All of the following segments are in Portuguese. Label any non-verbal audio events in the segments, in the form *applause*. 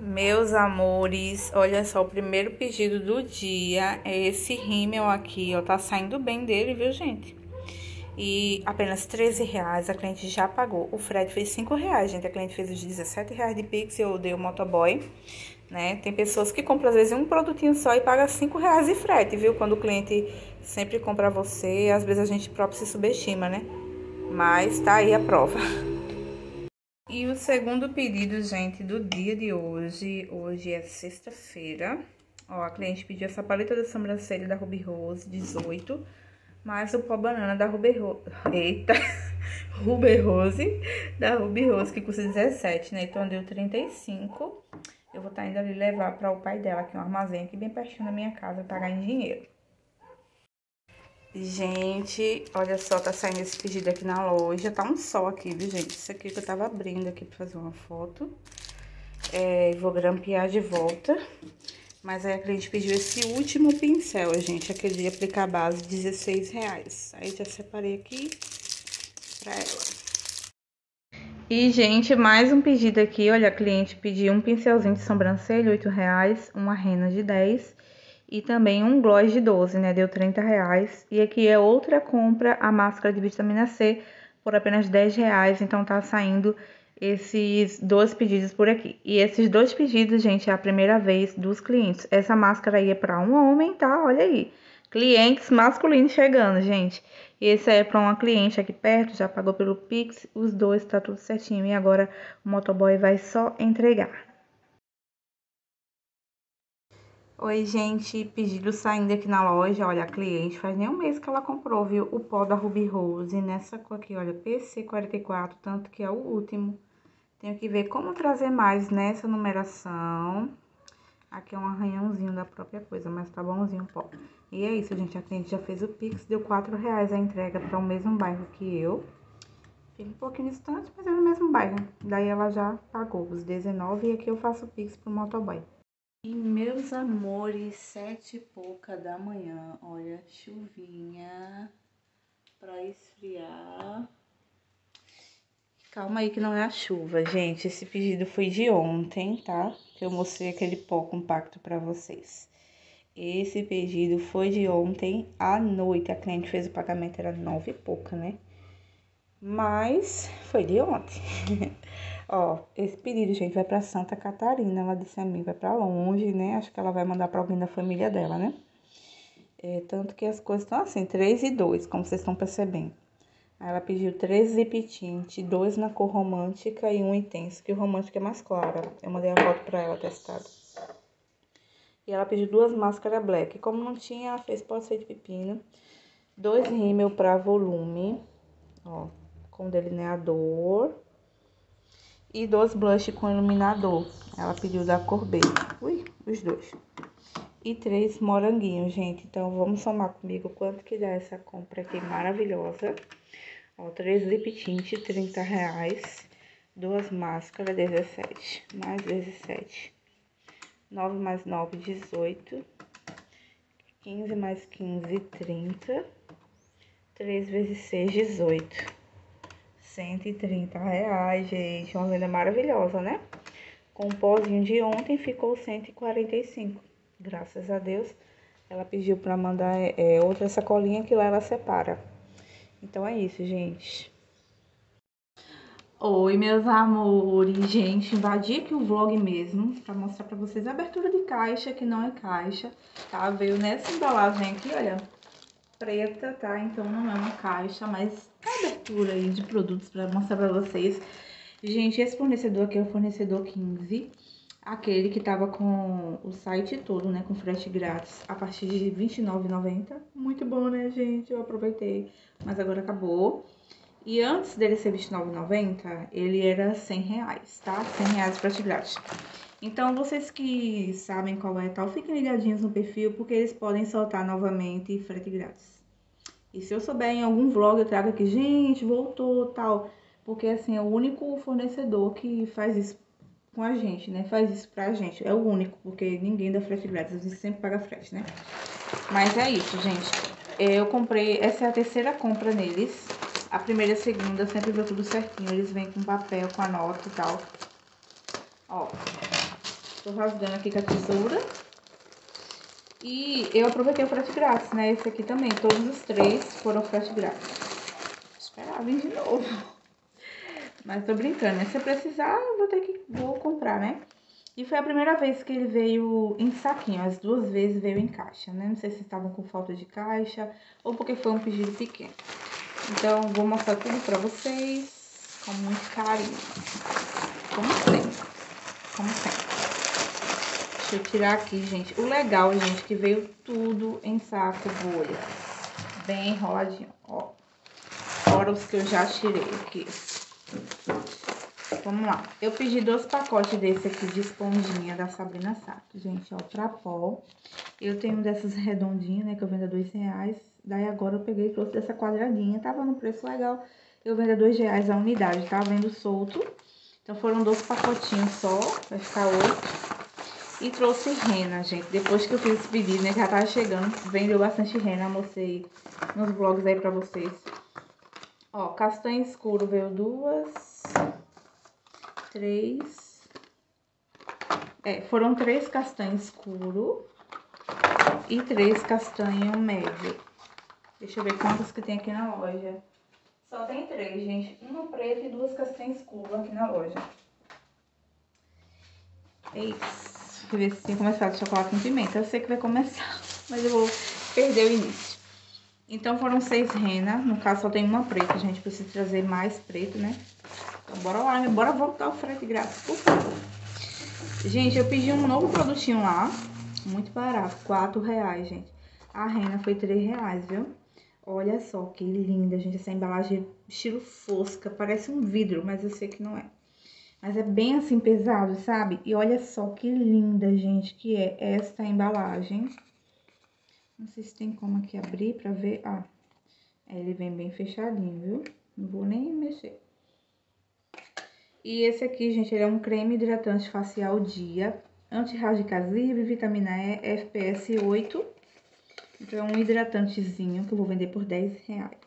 Meus amores, olha só, o primeiro pedido do dia é esse rímel aqui, ó, tá saindo bem dele, viu, gente? E apenas 13 reais, a cliente já pagou. O frete fez 5 reais, gente, a cliente fez os 17 reais de Pix, eu dei o motoboy, né? Tem pessoas que compram, às vezes, um produtinho só e paga 5 reais de frete, viu? Quando o cliente sempre compra você, às vezes a gente próprio se subestima, né? Mas tá aí a prova. *laughs* E o segundo pedido, gente, do dia de hoje, hoje é sexta-feira. Ó, a cliente pediu essa paleta da sobrancelha da Ruby Rose, 18, mais o pó banana da Ruby Rose, eita, *laughs* Ruby Rose, da Ruby Rose, que custa 17, né? Então, deu 35. Eu vou estar tá indo ali levar para o pai dela, que é um armazém aqui bem pertinho da minha casa, pagar em dinheiro. Gente, olha só, tá saindo esse pedido aqui na loja. Tá um sol aqui, viu, gente? Isso aqui que eu tava abrindo aqui pra fazer uma foto. É, vou grampear de volta. Mas aí a cliente pediu esse último pincel, gente. Aquele de aplicar base, 16 reais. Aí já separei aqui pra ela. E, gente, mais um pedido aqui. Olha, a cliente pediu um pincelzinho de sobrancelha, 8 reais. Uma rena de 10 e também um gloss de 12, né? Deu 30 reais. E aqui é outra compra, a máscara de vitamina C, por apenas 10 reais. Então tá saindo esses dois pedidos por aqui. E esses dois pedidos, gente, é a primeira vez dos clientes. Essa máscara aí é para um homem, tá? Olha aí. Clientes masculinos chegando, gente. E esse é para uma cliente aqui perto, já pagou pelo Pix, os dois tá tudo certinho. E agora o motoboy vai só entregar. Oi, gente, pedido saindo aqui na loja, olha, a cliente faz nem um mês que ela comprou, viu, o pó da Ruby Rose, nessa cor aqui, olha, PC44, tanto que é o último. Tenho que ver como trazer mais nessa numeração. Aqui é um arranhãozinho da própria coisa, mas tá bonzinho o pó. E é isso, gente, a cliente já fez o Pix, deu 4 reais a entrega para o mesmo bairro que eu. Fica um pouquinho distante, mas é no mesmo bairro. Daí ela já pagou os 19 e aqui eu faço o Pix pro motoboy. E meus amores, sete e pouca da manhã, olha, chuvinha pra esfriar. Calma aí que não é a chuva, gente. Esse pedido foi de ontem, tá? Que eu mostrei aquele pó compacto pra vocês. Esse pedido foi de ontem à noite. A cliente fez o pagamento, era nove e pouca, né? Mas foi de ontem. *laughs* Ó, esse pedido, gente, vai para Santa Catarina. Ela disse a mim, vai para longe, né? Acho que ela vai mandar para alguém da família dela, né? É, tanto que as coisas estão assim, 3 e 2, como vocês estão percebendo. Aí ela pediu três zip tint, dois na cor romântica e um intenso, que o romântico é mais claro. Eu mandei a foto pra ela testada. E ela pediu duas máscaras black. Como não tinha, ela fez pode ser de pepino. Dois rímel pra volume, ó, com delineador e dois blush com iluminador. Ela pediu da cor B. Ui, os dois. E três moranguinhos, gente. Então, vamos somar comigo quanto que dá essa compra aqui maravilhosa. Ó, três lip tint, 30 reais. Duas máscaras, 17. Mais 17. 9 mais 9, 18. 15 mais 15, 30. 3 vezes 6, 18. 130 reais, gente. Uma venda maravilhosa, né? Com o pozinho de ontem ficou 145. Graças a Deus. Ela pediu para mandar é, outra sacolinha que lá ela separa. Então é isso, gente. Oi, meus amores. Gente, invadi aqui o vlog mesmo para mostrar para vocês a abertura de caixa, que não é caixa, tá? Veio nessa embalagem aqui, olha, preta, tá? Então não é uma caixa, mas abertura aí de produtos para mostrar para vocês. Gente, esse fornecedor aqui é o fornecedor 15, aquele que tava com o site todo, né, com frete grátis, a partir de R$29,90. Muito bom, né, gente? Eu aproveitei, mas agora acabou. E antes dele ser R$29,90, ele era R$100, tá? R$100 frete grátis. Então, vocês que sabem qual é tal, fiquem ligadinhos no perfil, porque eles podem soltar novamente frete grátis. E se eu souber em algum vlog, eu trago aqui, gente, voltou, tal. Porque, assim, é o único fornecedor que faz isso com a gente, né? Faz isso pra gente. É o único, porque ninguém dá frete grátis. A gente sempre paga frete, né? Mas é isso, gente. Eu comprei... Essa é a terceira compra neles. A primeira e a segunda sempre deu tudo certinho. Eles vêm com papel, com a nota e tal. Ó. Tô rasgando aqui com a tesoura. E eu aproveitei o frete grátis, né? Esse aqui também. Todos os três foram frete grátis. Esperar vir de novo. *laughs* Mas tô brincando, né? Se eu precisar, eu vou ter que... Vou comprar, né? E foi a primeira vez que ele veio em saquinho. As duas vezes veio em caixa, né? Não sei se estavam com falta de caixa ou porque foi um pedido pequeno. Então, vou mostrar tudo pra vocês com muito carinho. Como sempre. Como sempre. Deixa eu tirar aqui, gente. O legal, gente, que veio tudo em saco bolha. Bem enroladinho, ó. Fora os que eu já tirei aqui. Vamos lá. Eu pedi dois pacotes desse aqui de esponjinha da Sabrina Sato, gente, ó, pra pó. Eu tenho um dessas redondinhas, né, que eu vendo a dois reais. Daí agora eu peguei e trouxe dessa quadradinha. Tava no preço legal. Eu vendo a dois reais a unidade, tá vendo solto. Então foram dois pacotinhos só, vai ficar oito. E trouxe rena, gente. Depois que eu fiz esse pedido, né, já tava chegando, vendeu bastante rena. Mostrei nos vlogs aí pra vocês. Ó, castanha escuro veio duas, três... É, foram três castanhos escuro e três castanho médio. Deixa eu ver quantas que tem aqui na loja. Só tem três, gente. Uma preta e duas castanhas escuras aqui na loja. É isso. Se tem começado de chocolate com pimenta. Eu sei que vai começar, *laughs* mas eu vou perder o início. Então foram seis renas. No caso só tem uma preta, gente. Preciso trazer mais preto, né? Então bora lá, né? Bora voltar o frete grátis, por favor. Gente, eu pedi um novo produtinho lá. Muito barato. Quatro reais, gente. A rena foi três reais, viu? Olha só que linda, gente. Essa embalagem estilo fosca. Parece um vidro, mas eu sei que não é. Mas é bem assim pesado, sabe? E olha só que linda, gente, que é esta embalagem. Não sei se tem como aqui abrir pra ver. Ah, ele vem bem fechadinho, viu? Não vou nem mexer. E esse aqui, gente, ele é um creme hidratante facial dia, anti-radicais livre, vitamina E, FPS 8. Então, é um hidratantezinho que eu vou vender por 10 reais.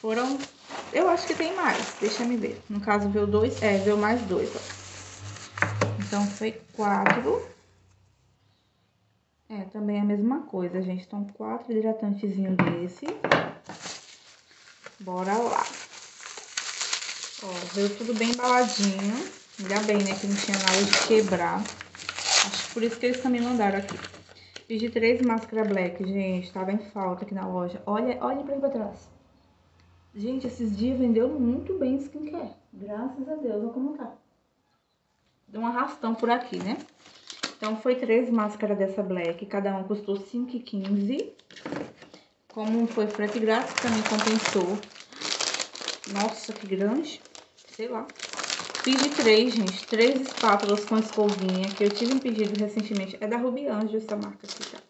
Foram eu acho que tem mais, deixa me ver. No caso, veio dois, é, veio mais dois, ó. Então, foi quatro. É, também é a mesma coisa, gente. Então, quatro hidratantezinhos desse. Bora lá. Ó, veio tudo bem embaladinho. Ainda bem, né, que não tinha nada de quebrar. Acho que por isso que eles também mandaram aqui. Pedi três máscara black, gente. Tava em falta aqui na loja. Olha, olha pra, pra trás. Gente, esses dias vendeu muito bem skincare. Graças a Deus, olha como tá. Deu um arrastão por aqui, né? Então, foi três máscaras dessa Black. Cada uma custou R$5,15. Como foi frete grátis, também compensou. Nossa, que grande. Sei lá. Pedi três, gente. Três espátulas com escovinha, que eu tive um pedido recentemente. É da Ruby Anjo essa marca aqui, tá?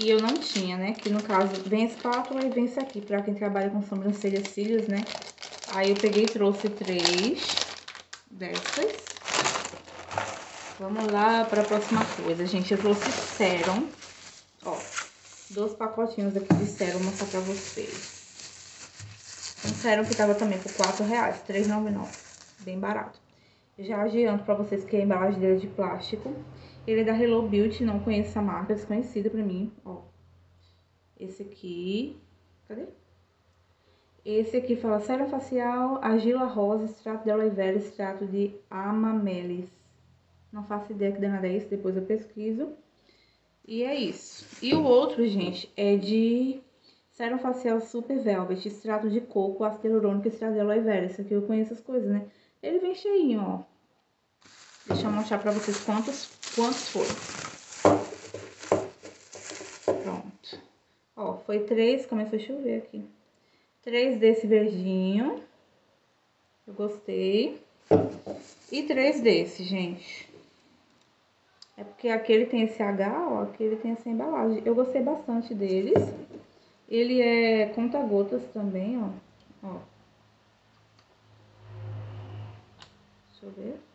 E eu não tinha, né? Que no caso vem a espátula e vem esse aqui, pra quem trabalha com sobrancelhas cílios, né? Aí eu peguei e trouxe três dessas. Vamos lá pra próxima coisa, gente. Eu trouxe sérum. Ó, dois pacotinhos aqui de sérum, vou mostrar pra vocês. Um sérum que tava também por 4 reais, R$3,99. Bem barato. Já adianto pra vocês que a embalagem dele é de plástico. Ele é da Hello Beauty, não conheço essa marca, é desconhecida pra mim, ó. Esse aqui, cadê? Esse aqui fala sérum facial, argila rosa, extrato de aloe vera, extrato de amamelis. Não faço ideia que danada é isso, depois eu pesquiso. E é isso. E o outro, gente, é de sérum facial super velvet, extrato de coco, ácido hialurônico, extrato de aloe vera. Esse aqui eu conheço as coisas, né? Ele vem cheinho, ó. Deixa eu mostrar pra vocês quantos, quantos foram. Pronto. Ó, foi três, começou a chover aqui. Três desse verdinho. Eu gostei. E três desse, gente. É porque aquele tem esse H, ó, aquele tem essa embalagem. Eu gostei bastante deles. Ele é conta-gotas também, ó. Ó. Deixa eu ver.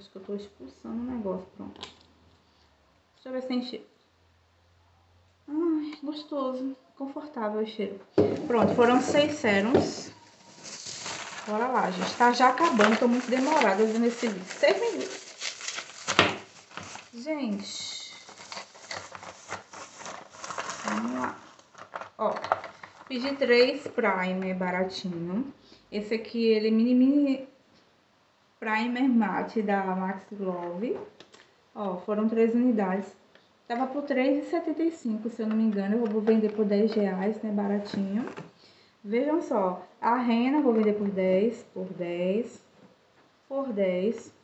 Acho que eu tô expulsando o negócio, pronto. Deixa eu ver se tem cheiro. Ai, gostoso. Confortável o cheiro. Pronto, foram seis sérums. Bora lá, gente. Tá já acabando, tô muito demorada vendo esse vídeo. Seis minutos. Gente. Vamos lá. Ó, pedi três primer baratinho. Esse aqui, ele é mini, mini primer mate da Max Love. Ó, foram três unidades. Tava por R$3,75, se eu não me engano. Eu vou vender por 10 reais, né? Baratinho. Vejam só, a rena vou vender por 10, por 10, por 10.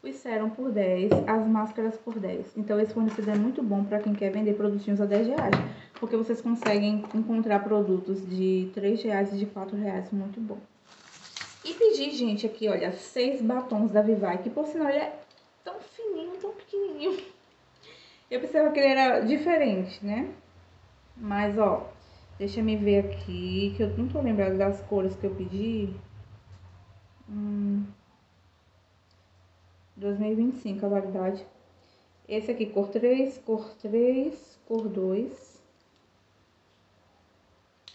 O serum por 10, as máscaras por 10. Então, esse fornecedor é muito bom para quem quer vender produtinhos a 10 reais. Porque vocês conseguem encontrar produtos de 3 reais e de 4 reais muito bom. E pedi, gente, aqui, olha, seis batons da Vivai, que por sinal ele é tão fininho, tão pequenininho. *laughs* Eu pensava que ele era diferente, né? Mas, ó, deixa me ver aqui, que eu não tô lembrando das cores que eu pedi. Hum, 2025 a validade. Esse aqui, cor 3, cor 3, cor 2.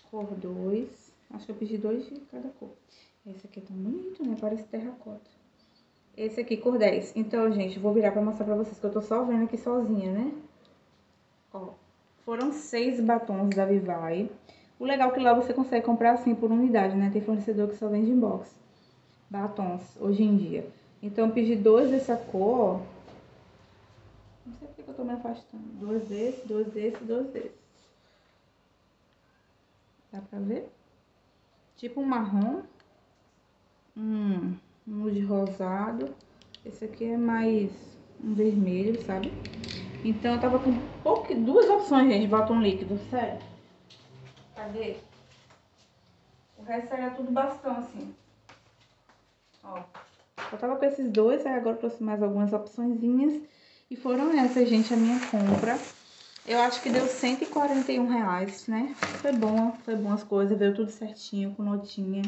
Cor 2. Acho que eu pedi dois de cada cor. Esse aqui é tão bonito, né? Parece terracota. Esse aqui, cor 10. Então, gente, vou virar pra mostrar pra vocês que eu tô só vendo aqui sozinha, né? Ó, foram seis batons da Vivai. O legal é que lá você consegue comprar assim por unidade, né? Tem fornecedor que só vende em box. Batons, hoje em dia. Então, eu pedi dois dessa cor. Não sei porque eu tô me afastando. Dois desses, dois desses, dois desses. Dá pra ver? Tipo um marrom um nude rosado. Esse aqui é mais um vermelho, sabe? Então eu tava com pouco, duas opções, gente, de batom líquido, sério. Cadê? O resto era tudo bastão, assim. Ó. Eu tava com esses dois, aí agora trouxe mais algumas opçõezinhas. E foram essas, gente, a minha compra. Eu acho que deu 141 reais, né? Foi bom, foi bom as coisas, veio tudo certinho, com notinha.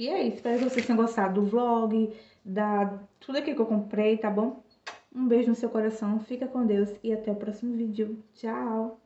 E é isso, espero que vocês tenham gostado do vlog, da tudo aqui que eu comprei, tá bom? Um beijo no seu coração, fica com Deus e até o próximo vídeo. Tchau!